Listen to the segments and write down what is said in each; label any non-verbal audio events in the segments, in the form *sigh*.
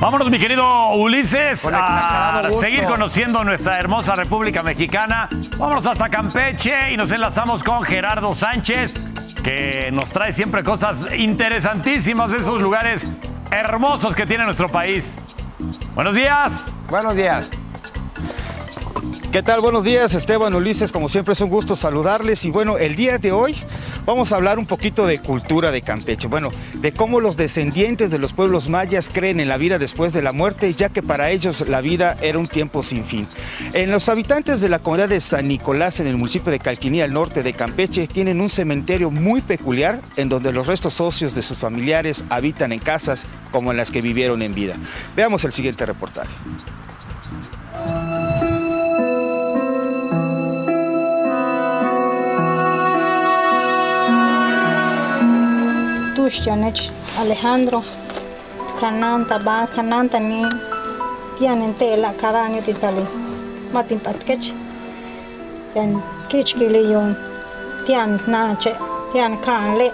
Vámonos, mi querido Ulises, a seguir conociendo nuestra hermosa República Mexicana. Vámonos hasta Campeche y nos enlazamos con Gerardo Sánchez, que nos trae siempre cosas interesantísimas de esos lugares hermosos que tiene nuestro país. Buenos días. Buenos días. ¿Qué tal? Buenos días, Esteban Ulises. Como siempre es un gusto saludarles. Y bueno, el día de hoy vamos a hablar un poquito de cultura de Campeche. Bueno, de cómo los descendientes de los pueblos mayas creen en la vida después de la muerte, ya que para ellos la vida era un tiempo sin fin. En los habitantes de la comunidad de San Nicolás, en el municipio de Calquinía, al norte de Campeche, tienen un cementerio muy peculiar en donde los restos socios de sus familiares habitan en casas como en las que vivieron en vida. Veamos el siguiente reportaje. Alejandro, Cananta, ba, Cananta ni tienen tela cada año titali. Matin patkech. Tian tian nache, tian kanle.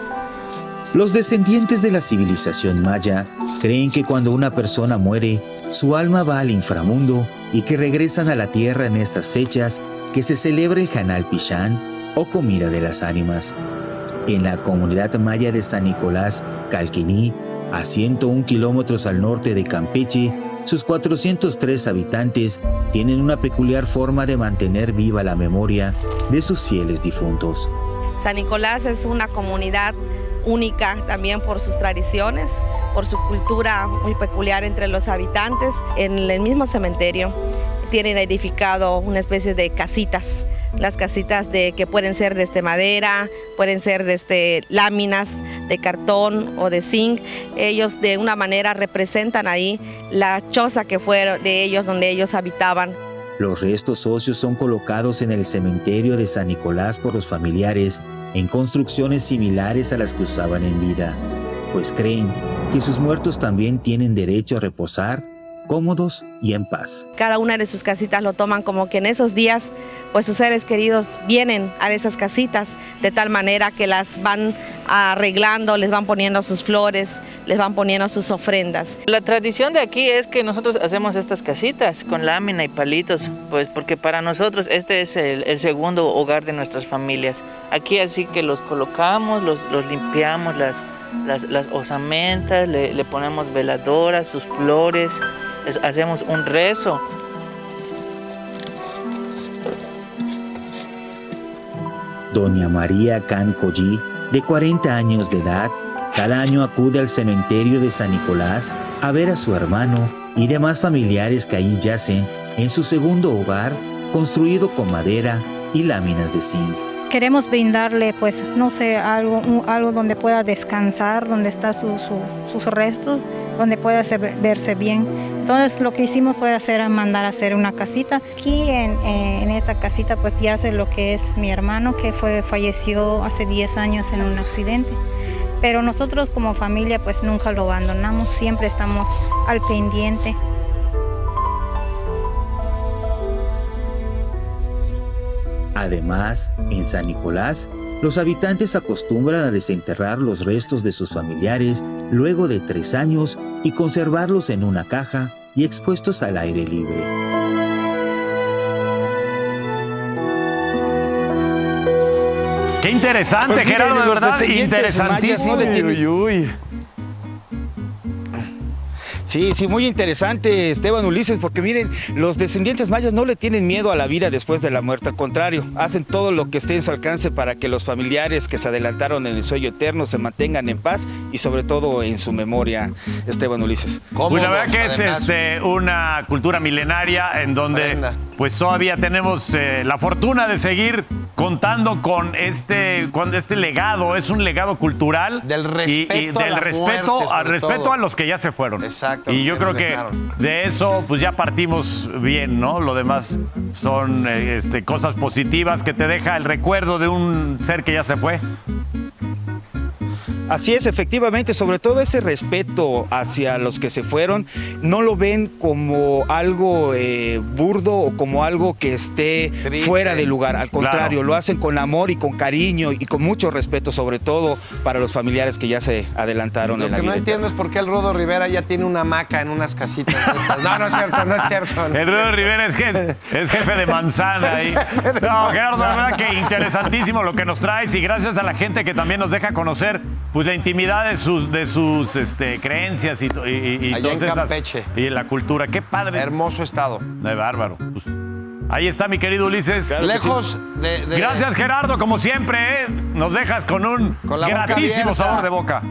Los descendientes de la civilización maya creen que cuando una persona muere, su alma va al inframundo y que regresan a la tierra en estas fechas que se celebra el Hanal Pichán o comida de las ánimas en la comunidad maya de San Nicolás, Calquiní, a 101 kilómetros al norte de Campeche, sus 403 habitantes tienen una peculiar forma de mantener viva la memoria de sus fieles difuntos. San Nicolás es una comunidad única también por sus tradiciones, por su cultura muy peculiar entre los habitantes. En el mismo cementerio tienen edificado una especie de casitas las casitas de, que pueden ser de este madera, pueden ser de este láminas de cartón o de zinc. Ellos de una manera representan ahí la choza que fue de ellos, donde ellos habitaban. Los restos óseos son colocados en el cementerio de San Nicolás por los familiares en construcciones similares a las que usaban en vida, pues creen que sus muertos también tienen derecho a reposar cómodos y en paz. Cada una de sus casitas lo toman como que en esos días pues sus seres queridos vienen a esas casitas de tal manera que las van arreglando, les van poniendo sus flores, les van poniendo sus ofrendas. La tradición de aquí es que nosotros hacemos estas casitas con lámina y palitos, pues porque para nosotros este es el, segundo hogar de nuestras familias. Aquí así que los colocamos, los, limpiamos, las, las, osamentas, le, le ponemos veladoras, sus flores, hacemos un rezo. Doña María Can de 40 años de edad, cada año acude al cementerio de San Nicolás a ver a su hermano y demás familiares que allí yacen en su segundo hogar, construido con madera y láminas de zinc. Queremos brindarle, pues, no sé, algo, algo donde pueda descansar, donde están sus restos, donde pueda verse bien. Entonces lo que hicimos fue hacer, mandar a hacer una casita. Aquí en, esta casita pues ya sé lo que es mi hermano que fue, falleció hace 10 años en un accidente. Pero nosotros como familia pues nunca lo abandonamos, siempre estamos al pendiente. Además, en San Nicolás, los habitantes acostumbran a desenterrar los restos de sus familiares luego de tres años y conservarlos en una caja y expuestos al aire libre. Qué interesante, pues Gerardo, de verdad, interesantísimo. Sí, sí, muy interesante, Esteban Ulises, porque miren, los descendientes mayas no le tienen miedo a la vida después de la muerte, al contrario, hacen todo lo que esté en su alcance para que los familiares que se adelantaron en el sueño eterno se mantengan en paz y sobre todo en su memoria, Esteban Ulises. Pues la verdad que es este, una cultura milenaria en donde pues todavía tenemos eh, la fortuna de seguir contando con este, con este legado, es un legado cultural. Del respeto. Y, del respeto, al respeto a los que ya se fueron. Exacto. Y yo creo que de eso pues ya partimos bien, ¿no? Lo demás son eh, este, cosas positivas que te deja el recuerdo de un ser que ya se fue. Así es, efectivamente, sobre todo ese respeto hacia los que se fueron, no lo ven como algo eh, burdo o como algo que esté fuera de lugar, al contrario, lo hacen con amor y con cariño y con mucho respeto, sobre todo para los familiares que ya se adelantaron lo en la vida. Lo que no entiendo es por qué el Rodo Rivera ya tiene una hamaca en unas casitas de No, no es cierto, no es cierto. *laughs* El Rodo Rivera es jefe, es jefe de manzana ahí. *laughs* No, Gerardo, la verdad que interesantísimo lo que nos traes y gracias a la gente que también nos deja conocer pues la intimidad de sus, de sus este, creencias y, y, y Allá en Campeche. y la cultura. Qué padre. Hermoso estado. De bárbaro. Pues, ahí está mi querido Ulises. Lejos de, de, Gracias Gerardo, como siempre, ¿eh? nos dejas con un Con gratísimo sabor de boca.